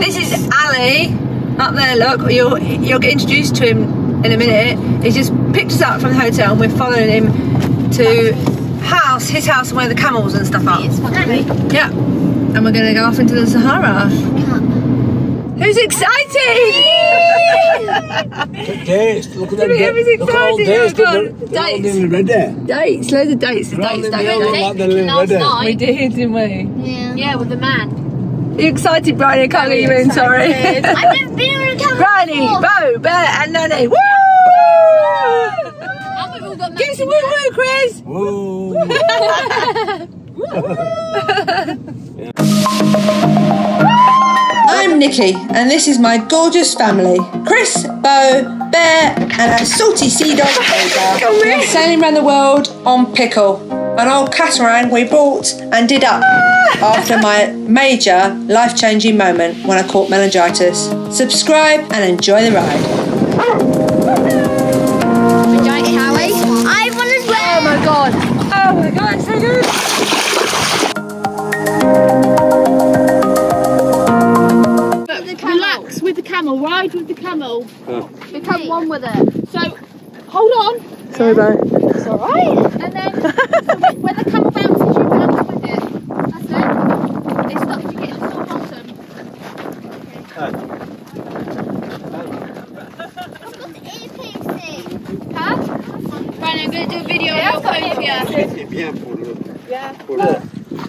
This is Ali up there. Look, you'll you'll get introduced to him in a minute. He's just picked us up from the hotel, and we're following him to house, his house, and where the camels and stuff are. Yeah, and we're gonna go off into the Sahara. Who's excited? Dates, look at oh, them. Look at everything Look at all exciting, dates. oh God. Look, they're all Dates. dates, loads of dates, dates, dates, they all look dates. like they're nearly last ready. night. We did, didn't we? Yeah. Yeah, with the man. Are you excited, Bridie? I can't get you in, sorry. I've never been on a camera Bridie. Bo, Bear, and Nanny. Woo! And we've all Give us a woo woo, Chris. Whoa. I'm Nikki, and this is my gorgeous family Chris, Bo, Bear, and our salty sea dog, Hagar. We're sailing around the world on Pickle, an old catamaran we bought and did up after my major life changing moment when I caught meningitis. Subscribe and enjoy the ride. Giant Howie. I want as well. Oh my god. Oh my god, so good! Relax with the camel, ride with the camel. Become one with it. So, hold on. Sorry about it. It's alright. And when the camel bounces, you bounce with it. That's it. It stops you getting to the bottom. Huh? Right, I'm going to do a video on your phone for you. Bien pour le. Pour le.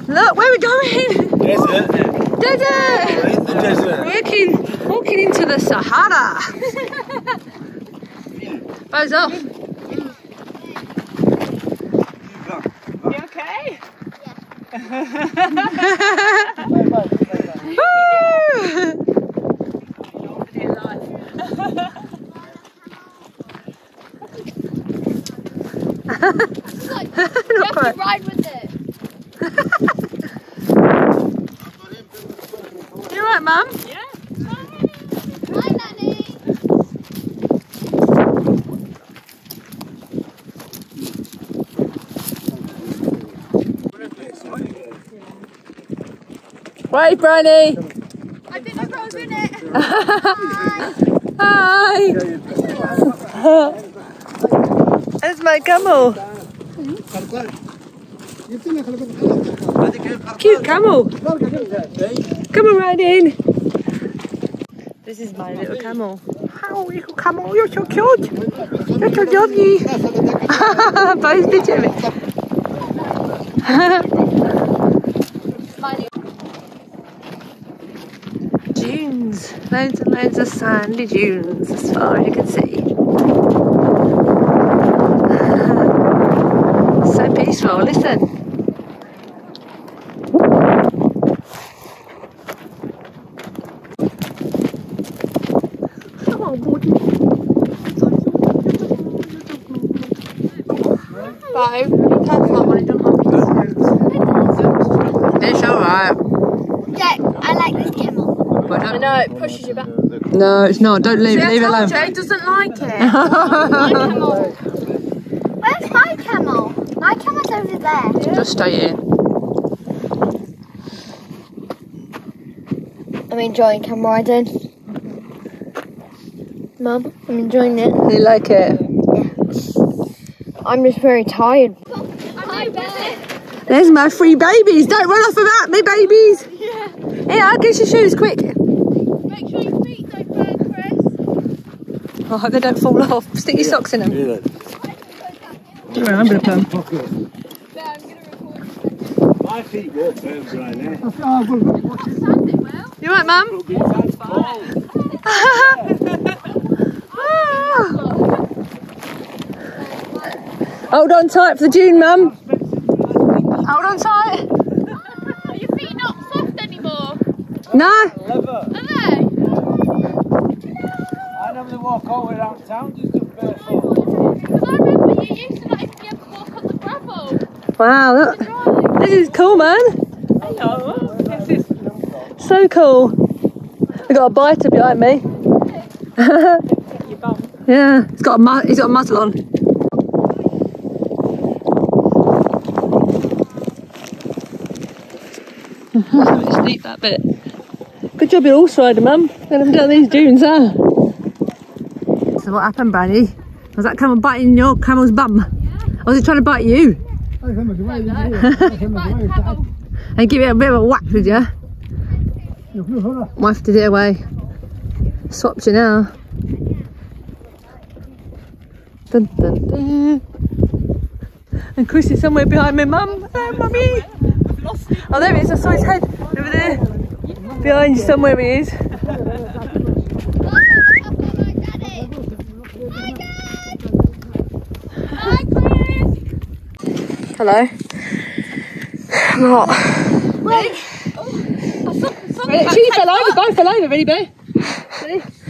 Look, where are we going? Desert. Desert! In the desert. Walking, walking into the Sahara. Bows off. Mm. You okay? Woo! You have to ride with it. You alright, Mum? Hi, Nanny. Wave, Bryony. I if I was in it. Hi. Hi. There's my camel. Cute camel. Come on, ride in. This is my little camel. How little camel, you're so cute. You're so lovely. Bo's picture of it. Dunes, loads and loads of sandy dunes as far as you can see. so peaceful, listen. Come on, buddy. Five. You can't come when I don't have It's alright. Yeah, I like this camel. I know, it pushes you back. No, it's not. Don't leave, leave it alone. Jay doesn't like it. My camel. Where's my camel? My camel's over there. Just stay here. I'm enjoying camel riding. Mum, I'm enjoying it. You like it? I'm just very tired. There's my three babies. Don't run off without me, babies. Yeah. Here, I'll get your shoes quick. Make sure your feet don't burn, Chris. Oh, I hope they don't fall off. Stick your socks in them. Really. I'm gonna put them. My feet won't right now. You alright, Mum? Hold on tight for the dune, Mum. Hold on tight. Are your feet not soft anymore? No. Are they? I normally walk all the way around town just to barefoot. Because I remember you used to like be able to walk on the gravel. Wow, look. This is cool, man. Hello. This is So cool. We got a biter behind me. Yeah, he's got a mu- he's got a muzzle on. Just eat that bit. Good job you're horse rider, Mum. They haven't done these dunes, huh? So what happened, Brandy? Was that camel biting your camel's bum? Or was it trying to bite you? And give it a bit of a whack, did you? Wafted it away. Swapped you now. Dun, dun, dun. And Chris is somewhere behind me, Mum. Hello, Mummy. Oh, there he is. I saw his head over there. Behind you somewhere he is. Hello. I'm What? Wait. Ready? She fell over. Guy fell over. Ready, Bear?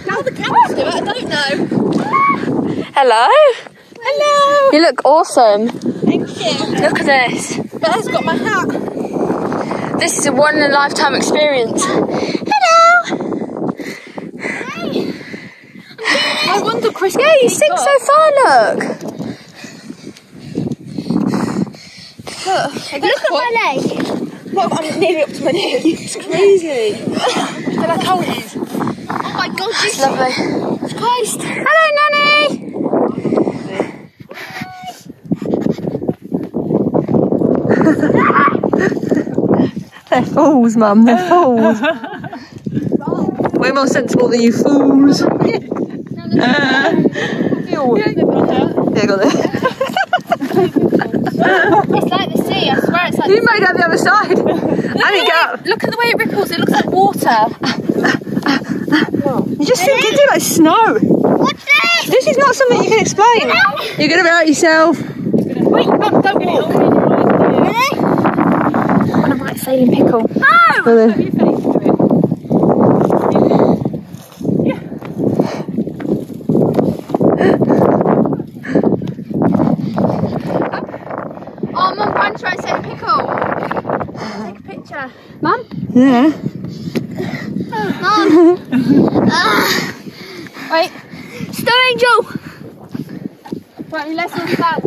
How the camels do it, I don't know. Hello. Hello. You look awesome. Thank you. Look at this. Bear's got my hat. This is a one in a lifetime experience. Hello. Hey. I wonder, Chris. Yeah, you sing so far. Look. Look at my leg. Look, I'm nearly up to my knees. It's crazy. Look like how it is. Oh my god, It's lovely. Christ. Hello, Nanny. They're fools, Mum. They're fools. We're more sensible than you fools. yeah, got there. It's like sea, I swear it's like You made out the other side. Go. Look at the way it ripples, it looks like water. You just think you do like snow. What's this? This is not something you can explain. You're gonna hurt yourself. Wait, don't walk. Really? A right sailing pickle. Go oh, there. Oh, Mum, run try and sailing pickle. Take a picture. Yeah. Wait. Snow Angel. Right, let's back.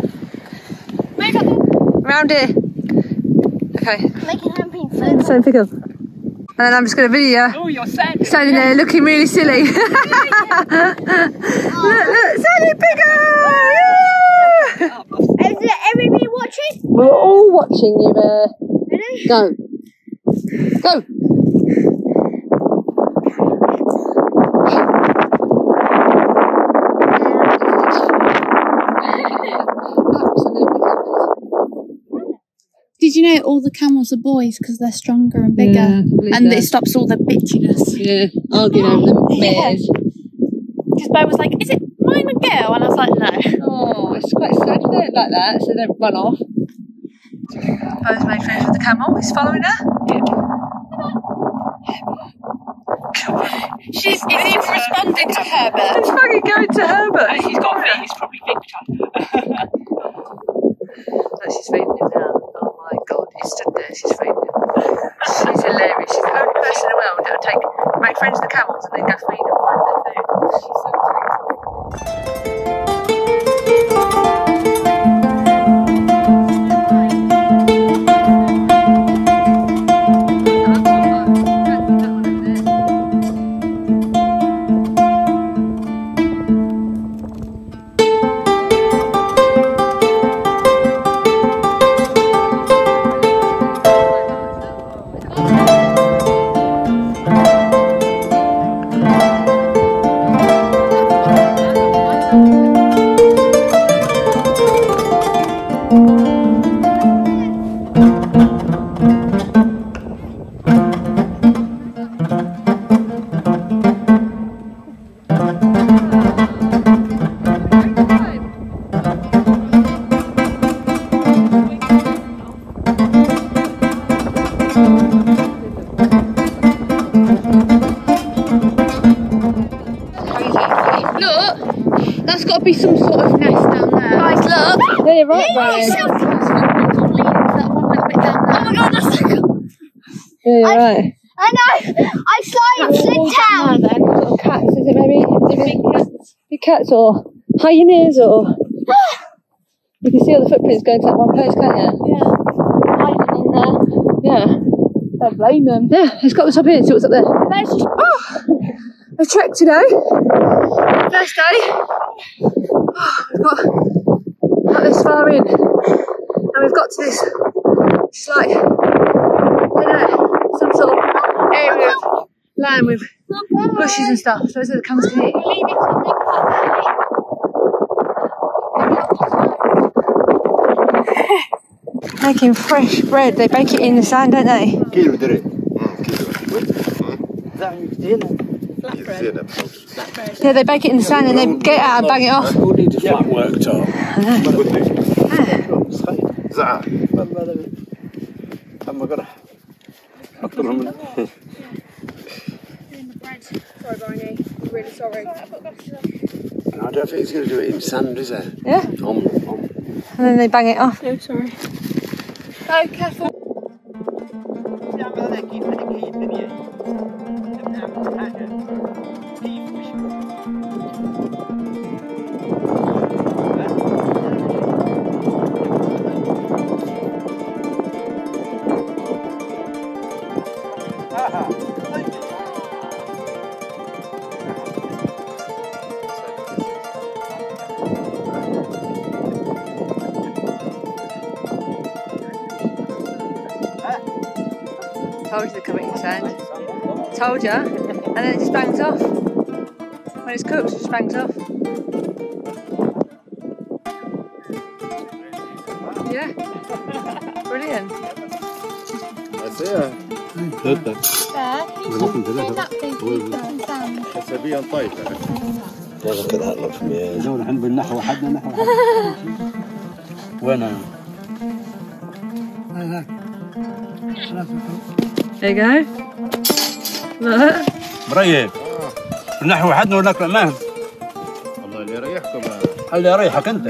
Move up. Round here. Okay. Making handprints. so Same pickle. And then I'm just gonna video Oh, you're sad. standing there looking really silly. look, look, Sailing Pickle! Yeah! Is it everybody watching? We're all watching you there. Really? Go. Go. Did you know all the camels are boys because they're stronger and bigger? Yeah, and that. it stops all the bitchiness. Yeah, arguing over the mares. Because Bo was like, is it mine a girl? And I was like, no. Oh, it's quite sad, isn't it? Like that, so they don't run off. Bo's made friends with the camel. He's following her. She's even responding to Herbert. He's fucking going to Herbert. Uh, he's got feet, he's probably Victor. No, she's feeding him now. Oh my god, he stood there, she's feeding him. She's hilarious. She's the only person in the world that would take make friends with the camels and then go feed You're right. I know. I saw it slid down. Little cats, is it maybe? Is it big cats? Big cats or hyenas or. You can see all the footprints going to that one place, can't you? Yeah. Hiding in there. Yeah. Don't blame them. Yeah, let's go up the top here and see what's up there. There's just A ah! trek today. First day. Oh, we've got, got this far in. And we've got to this, it's like, I don't know, some sort of area of with bushes and stuff, so it comes to me. Making fresh bread, they bake it in the sand, don't they? Flatbread. Yeah, they bake it in the sand and they get out and bang it off. Yeah, need a I don't think he's going to do it in sand, is he? Yeah. On, on. And then they bang it off. No, sorry. Oh, careful. Told you. And then it just bangs off. When it's cooked, it just bangs off. Yeah. Brilliant. اسابيع طايفه Look at that, look from here. زول الحين بالنحو حدنا نحو وين انا؟ There you go. بريب بالنحو حدنا ولا ما الله اللي يريحكم. اللي يريحك أنت.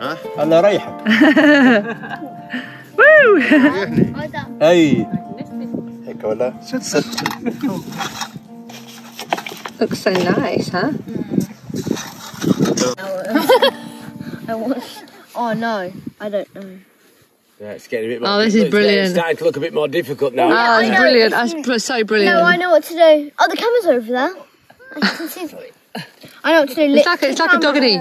ها؟ اللي يريحك. أي. هيك ولا؟ Looks so nice, huh? I want. Oh no, I don't know. Yeah, it's getting a bit oh, more. Oh, this is it's brilliant. starting to look a bit more difficult now. Oh, I it's brilliant. That's so brilliant. No, I know what to do. Oh, the camera's over there. I can see. I know what to do. It's like a, it's like a doggy.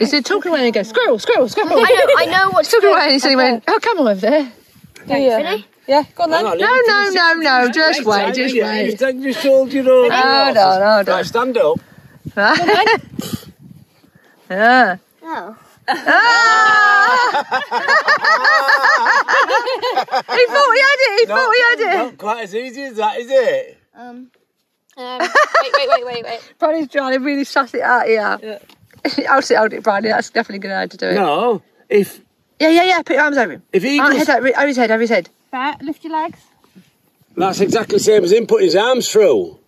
It's a talking away and it goes squirrel, squirrel, squirrel. I know. I know what to Talking do. away and he suddenly went, oh, come on over there. Do you? Really? Yeah, go on then. Oh, no, no, no, no, just wait, just yeah, wait. Just, just hold your own. Hold on, hold Right, stand up. Yeah. Oh. he thought he had it, he thought he had it. Not quite as easy as that, is it? Um. Um, wait, wait, wait, wait, wait. Brandon's trying to really suss it out here. I'll sit, hold it, Brandon. That's definitely going to have to do it. No. If Yeah, yeah, yeah. Put your arms over him. if he Arm, does, head over, over his head, over his head. Right, lift your legs. that's exactly the same as him putting his arms through.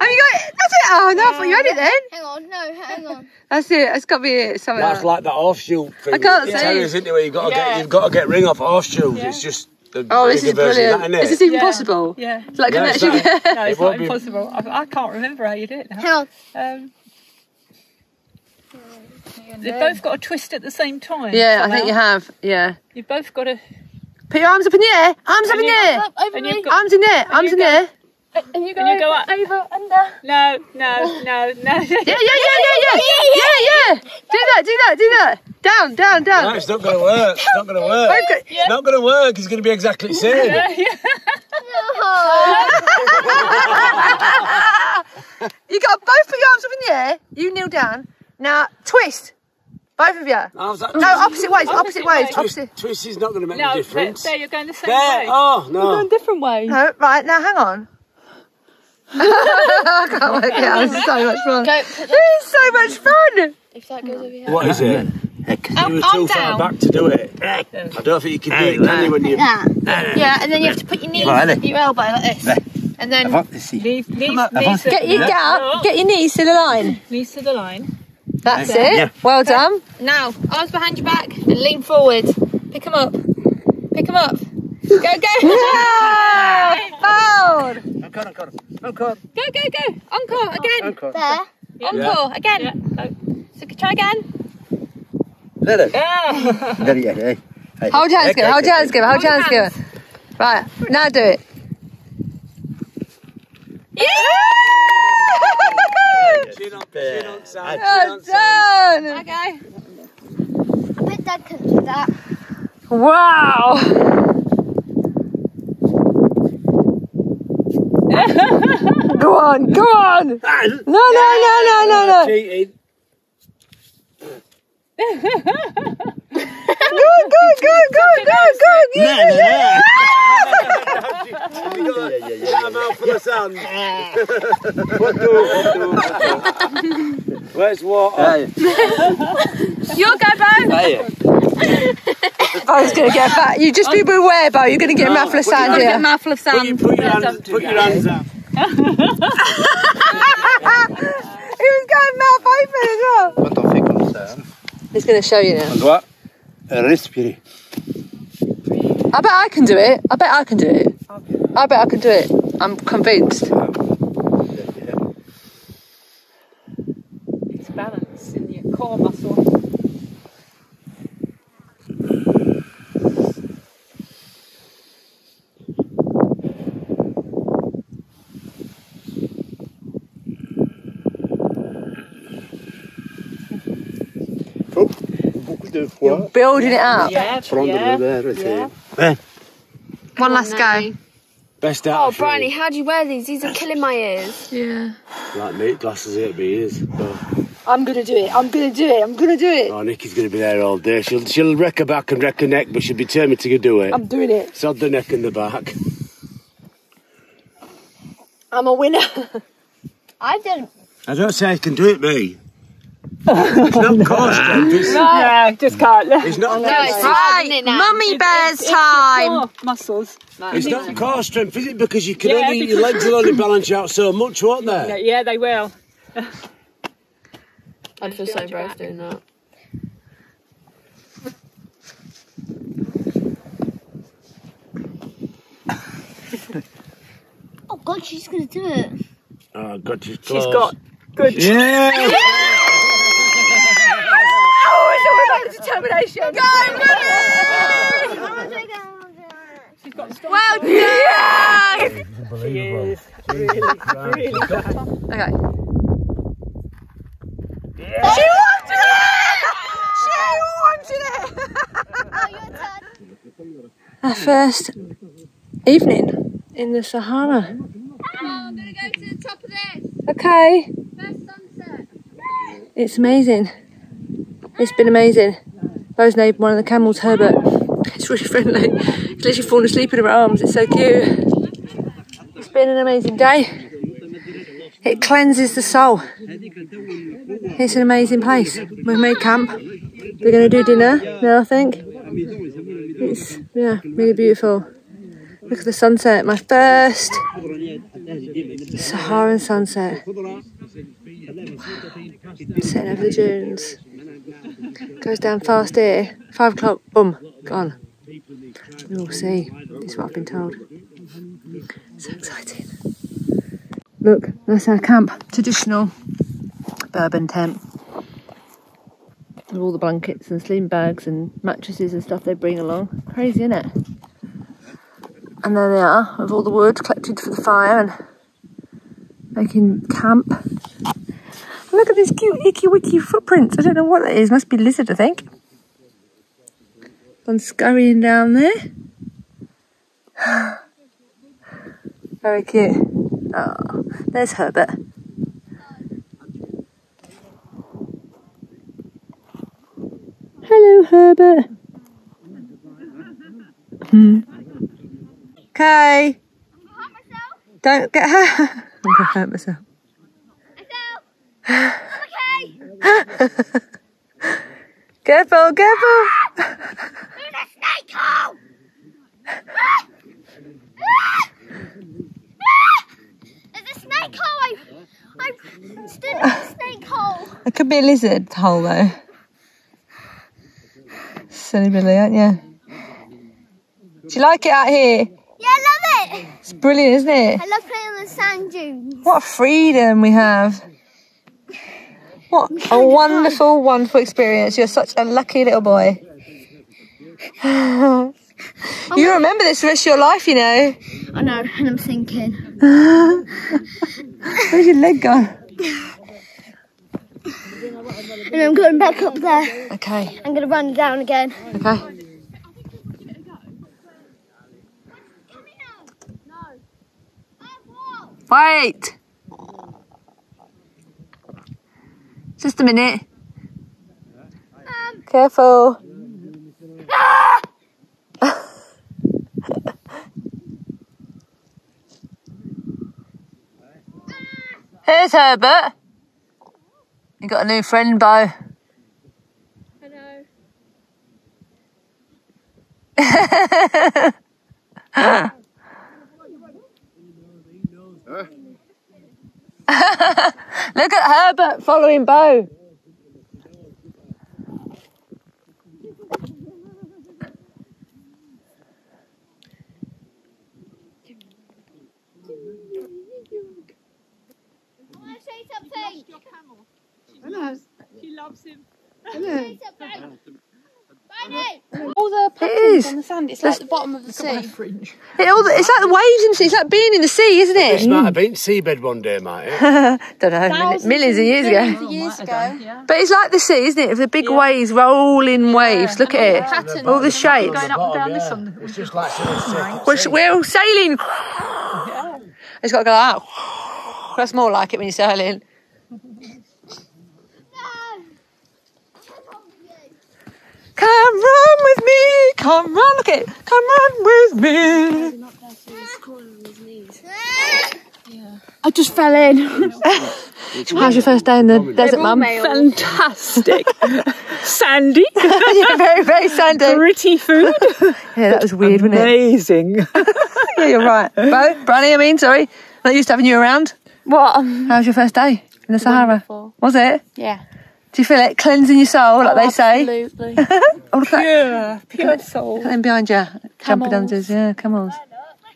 Have you got it? That's it. Oh, no, I thought you had it then. Hang on. No. Hang on. That's it. It's got to be it. Something That's like like that horseshoe thing. I can't It see. Terriers, isn't it? Where you've got to Yeah. get you've got to get ring off horseshoes. It's just the Oh, this bigger is version brilliant. of that, isn't it? Is this even Yeah. possible? Yeah. It's like Yeah, an it's actually. like- No, it's It won't not be- impossible. I, I can't remember how you do it now. Hang on. Um, they've both got a twist at the same time. yeah, I think you have. Yeah. You've both got to. Put your arms up in the air. Arms up in And the air. Up over me. got. Arms in the there. Arms in go- there. And you go, And you go up. over, under. No, no, no, no. Yeah, yeah, yeah, yeah, yeah. Yeah, yeah. Do that. Do that. Do that. Down, down, down. No, it's not going to work. It's not going to work. Both got- It's not going to work. It's going to be exactly the same. You got both put your arms up in the air. You kneel down. Now twist. Both of you. Oh, How's? No, opposite ways. Opposite ways. ways. Opposite. Twist, twist is not going to make No, a difference. there, you're going the same There. way. Oh no. different ways. No, right now, hang on. I can't work it out. This is so much fun. Go. This is so much fun. If that goes over here. What is it? Oh, you were too far back to do it. I don't think you can do it, can you, when you... Yeah. Yeah, and then you have to put your knees, your elbow like this, and then Knees, knees, knees, Get, you, get up. Get your knees to the line. knees to the line. That's it. Well done. Now, arms behind your back and lean forward. Pick them up. Pick them up. Go, go. Yeah! Found! Encore, encore. Encore. Go, go, go. Encore again. Encore. There. Encore again. Yeah. So try again. There it is. Ah. There you go. Hey. Hold your hands Okay, hold your hands together, hold your hands Hold your together. Right, now do it. Chin up, chin up, Sam. Well done! Okay. I bet Dad can do that. Wow! go on, go on! No, no, no, no, no, no! Cheating. Good, good, good, good, good, good! No, no, no. Yeah, yeah, yeah. I'm out for the sand. what do? What do? Where's water? Hey, You'll go, Bo. hey. Bo's gonna get fat. You just be oh. beware, Bo. You're gonna get a mouthful of sand Get a here. mouthful of Put your, sand. put your hands, don't put your hands up. He was going mouth open as well. What don't think of Sam? He's gonna show you now. On. I bet I can do it. I bet I can do it. I bet I can do it. I'm convinced. It's balance in your core muscle. Beaucoup de fois. Building it up. Yeah, Prendre yeah. le verre, c'est- yeah. Eh? One last go. Best out Oh, of Bryony, how do you wear these? These are killing my ears. Yeah. Like me, glasses it'll be his. So, I'm gonna do it. I'm gonna do it. I'm gonna do it. oh, Nikki's going to be there all day. She'll she'll wreck her back and wreck her neck, but she'll be determined to do it. I'm doing it. Sod the neck and the back. I'm a winner. I didn't. I don't say I can do it, me. It's not core strength. Ah. It's, No, just can't. it's not. No, it's hard, isn't it now? mummy bears It's your core muscles. It's not core strength, is it? Because you can Yeah, only your legs will only balance you out so much, won't they? Yeah, they will. I'd feel so brave doing that. oh God, she's gonna do it. Oh, God, she's She's close. got good. Yeah. Oh, it's all about determination. Go, She's got strong. Well done. She is really, really. Okay. Yeah. She wanted it. She wanted it. Oh. Our first evening in the Sahara. I'm gonna go to the top of this. Okay. First sunset. It's amazing. It's been amazing. Bo's named one of the camels Herbert. It's really friendly. He's literally fallen asleep in her arms. It's so cute. It's been an amazing day. It cleanses the soul. It's an amazing place. We've made camp. We're going to do dinner now, I think. It's, yeah, really beautiful. Look at the sunset. My first Saharan sunset. Sitting over the dunes. Goes down fast here. Five o'clock, boom, gone. We'll see. This is what I've been told. So exciting. Look, that's our camp. Traditional Berber tent. With all the blankets and sleeping bags and mattresses and stuff they bring along. Crazy, isn't it? And there they are, with all the wood collected for the fire and making camp. Look at these cute icky wicky footprints. I don't know what that is. Must be lizard, I think. Gone scurrying down there. Very cute. Oh, there's Herbert. Hello, Herbert. Hmm. Okay. Don't get hurt. I'm gonna hurt myself. careful, careful. Snake hole! There's a snake hole! I, stood in a snake hole. It could be a lizard hole though. Silly Billy, aren't you? Do you like it out here? Yeah, I love it. It's brilliant, isn't it? I love playing on the sand dunes. What freedom we have. What a wonderful, wonderful experience. You're such a lucky little boy. you remember this the rest of your life, you know. I know, and I'm thinking. Where's your leg gone? And I'm going back up there. Okay, I'm going to run down again. okay. Wait! Just a minute. Um, Careful. Here's Herbert. You got a new friend, Bo. Hello. Look at Herbert following Bo. I want to say something. She loves him. Say something. All the is. on the sand, it's like the bottom of the sea. It all, it's like the waves and it's like being in the sea, isn't This it? might have mm. been seabed one day, might it? Don't know, Thousands millions of years millions ago. of years ago. But it's like the sea, isn't it? With the big waves, rolling waves. Look at it. Pattern. All the shapes. Going up and down this one. It's just like something. We're, we're sailing. It's got to go out. That's more like it when you're sailing. Come run with me. Come run. Look at it. Come run with me. I just fell in. How's your first day in the desert, Mum? Fantastic. Sandy. yeah, very, very sandy. Pretty food. Yeah, that was weird, wasn't it? Amazing. Yeah, you're right. Bo, Branny, I mean, sorry. Not used to having you around. What? How's your first day in the Sahara? Wonderful. Was it? Yeah. Do you feel it cleansing your soul, like they oh, say? Absolutely. Oh, look at that. Pure, pure soul. Look at them behind you. Jumping Camels. unders, yeah, camels.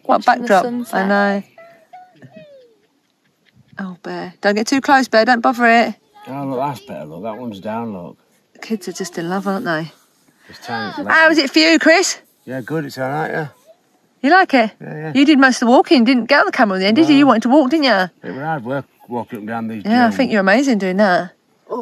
What Watching backdrop? I know. Oh, Bear. Don't get too close, Bear. Don't bother it. Oh, look, that's better. Look, that one's down. Look, The kids are just in love, aren't they? it's tiny. How was it for you, Chris? Yeah, good. It's all right. Yeah, You like it? yeah, yeah. You did most of the walking, didn't get on the camera in the end, did you? You wanted to walk, didn't you? It was hard work walking up and down these. Yeah, I think you're amazing doing that.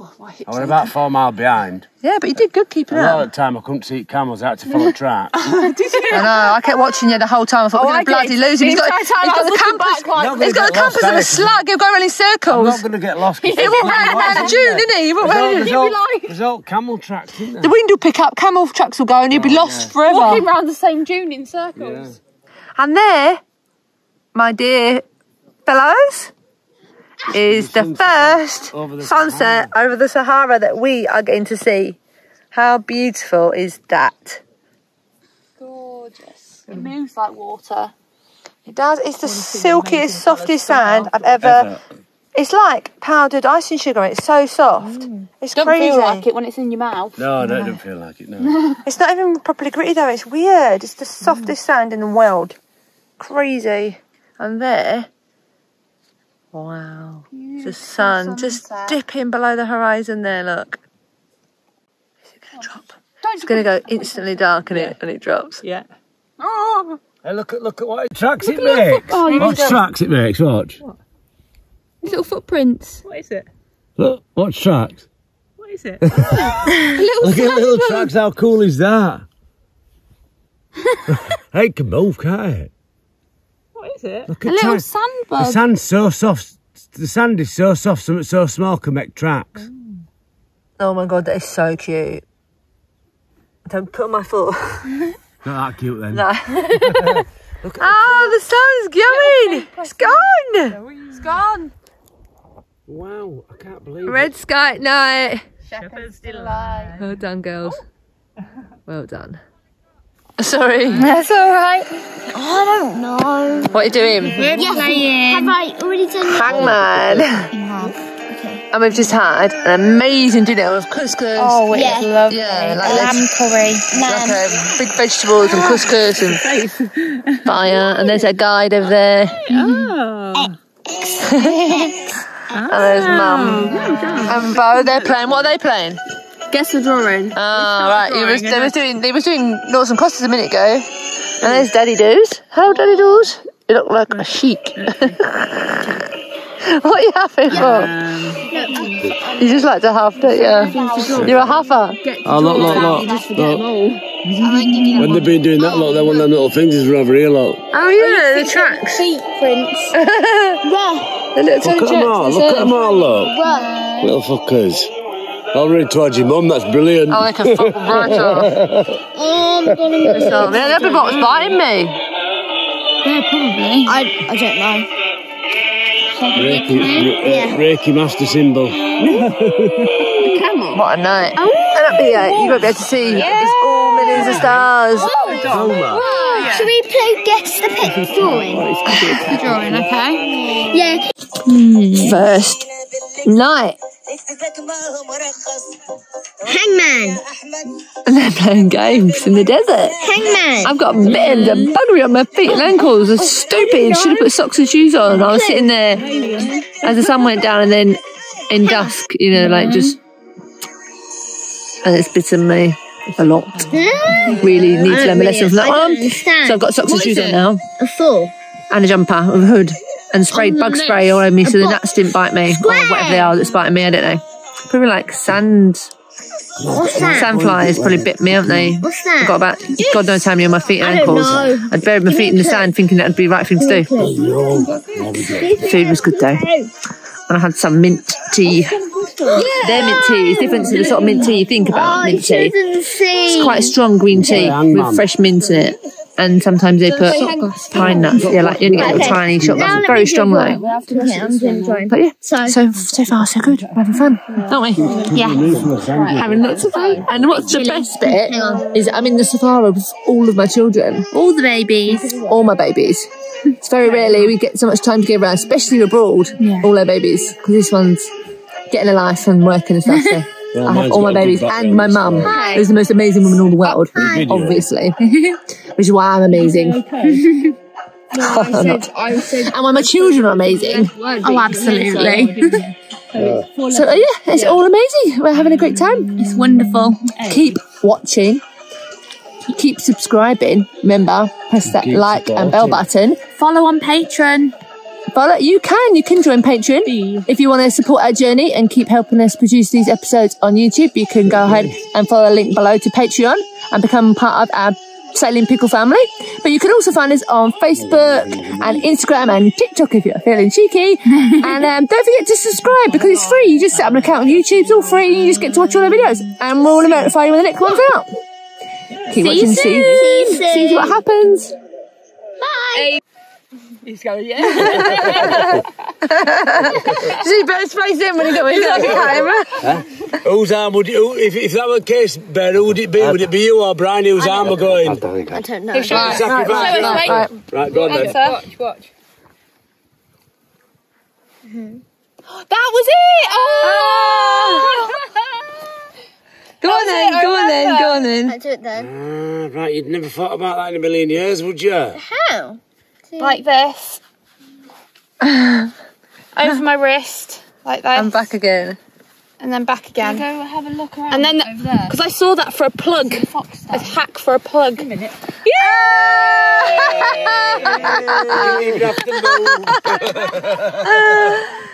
Oh, my hips. I was about four mile behind. Yeah, but you did good keeping up. A lot up. of the time I couldn't see camels. I had to follow tracks. Oh, I know. I kept watching you the whole time. I thought Oh, we're I going to bloody did. lose him. He's The got, entire time he's got the looking compass. like- He's got the get compass of a slug. He'll go around in I'm circles. not going to get lost. He won't and round the June, didn't he? He walked There's all, round. there's, all, there's all camel tracks, isn't there? The wind will pick up, camel tracks will go, and you'll be Oh, lost forever. Walking round the same dune in circles. And there, my dear fellows, is the sunset first over the sunset over the Sahara that we are getting to see. How beautiful is that? Gorgeous. It moves like water. It does. It's the silkiest, softest sand I've ever. It's like powdered icing sugar. It's so soft. Mm. It's Don't crazy. feel like it when it's in your mouth. No, no, it don't feel like it. No. It's not even properly gritty though. It's weird. It's the mm. softest sand in the world. Crazy. And there, wow, the sun just dipping below the horizon there. Look. Is it going to drop? It's going to go instantly dark and it and it drops. Yeah. hey, look at look at what tracks it makes. Oh, you Watch need tracks it makes. Watch. What? Little footprints. What is it? Look, watch tracks. What is it? A little Look at little tracks. How cool is that? hey, it can move, can't it? What is it? Look A at little tracks. The sandbug. sand's so soft. The sand is so soft. Something so small can make tracks. Oh my god, that is so cute. Don't put on my foot. Not that cute then. No. Look oh, the sun's going. It's gone. It's gone. Wow, I can't believe it. Red sky at night. Shepherd's Delight. Well done, girls. Oh. Well done. Sorry. That's all right. I don't know. What are you doing? Yes, have I already done Hangman. You have. Okay. and we've just had an amazing dinner with couscous. Oh, it Yeah. was lovely. Yeah, like lamb this- curry. like uh, big vegetables and couscous and fire. And there's a guide over there. Oh. And there's mum and Bo. They're playing. What are they playing? Guess the drawing. Ah, right. He was, they was doing. They was doing noughts and crosses a minute ago. And there's Daddy Doos. Hello, Daddy Doos. You look like a sheep. what are you having for? You just like to huff, don't you? You're a huffer. Oh, look, look, look. look. When they've been doing that, look, they're one of them little things is over here, look. Oh yeah, the tracks. Feet prints. The little Look at them all, look at them all, look. Run. Little fuckers. I'll read towards your mum, that's brilliant. Oh, like a football right. Oh, I'm gonna miss So, yeah, that'd be what was biting me. I, I don't know. Reiki, Re- uh, Reiki master symbol. What a night. And up here, you won't be able to see. There's all millions of stars. Should we play guess the pet drawing? The drawing, okay? Yeah. First night. Hangman. And they're playing games in the desert. Hangman. I've got bitten a buggery on my feet and ankles. It's stupid. Should have put socks and shoes on. I was sitting there as the sun went down and then in dusk, you know, like just. And it's bitten me a lot. Really need to learn my lesson from that one. So I've got socks and shoes on now A four. and a jumper with a hood and sprayed bug spray all over me so the gnats didn't bite me or whatever they are that's biting me. I don't know. Probably like sand. What's that? Sandflies probably bit me, haven't they? What's that? I've got about God knows how many on my feet and ankles. I'd buried my feet in the sand thinking that'd be the right thing to do. Food was good though. And I had some mint tea. Their mint tea is different to the sort of mint tea you think about mint tea. It's quite a strong green tea with fresh mint in it. And sometimes they put pine nuts. Yeah, like you only get little tiny shot glasses. Very strong though. But yeah, so so far so good. We're having fun, aren't we? Yeah. Having lots of fun. And what's the best bit is I'm in the safari with all of my children, All the babies. all my babies. It's very rarely we get so much time to get around, especially abroad. All our babies, because this one's getting a life and working and stuff. So I have all my got a good babies and my mum, who's the most amazing woman in all the world, video. obviously, which is why I'm amazing. I'm not. And why my children are amazing. Oh, absolutely. So uh, yeah, it's all amazing. We're having a great time. It's wonderful. Keep watching. Keep subscribing. Remember, press that Keep like and bell button. Follow on Patreon. Follow. You can. You can join Patreon if you want to support our journey and keep helping us produce these episodes on YouTube. You can go ahead and follow the link below to Patreon and become part of our Sailing Pickle family. But you can also find us on Facebook and Instagram and TikTok if you're feeling cheeky. and um, don't forget to subscribe because it's free. You just set up an account on YouTube. It's all free. You just get to watch all our videos, and we'll notify you when the next one's out. Keep watching. See, See you soon. see what happens. Bye. He's going, yeah. See, better space in when you got when you got the camera. Whose arm would you, who- if, if that were the case, Ben, who would it be? Would it be you or Brian whose arm were going? I don't know. Sacrifice. right, right. Right, go on then. Watch, watch. That was it! Oh! oh! Go on then, go on then, go on then. I do it then. Ah, right, you'd never thought about that in a million years, would you? How? like this. Over my wrist. Like that. I'm back again. and then back again. Go have a look around And then, over there. because I saw that for a plug, Fox a hack for a plug. You didn't even have to move.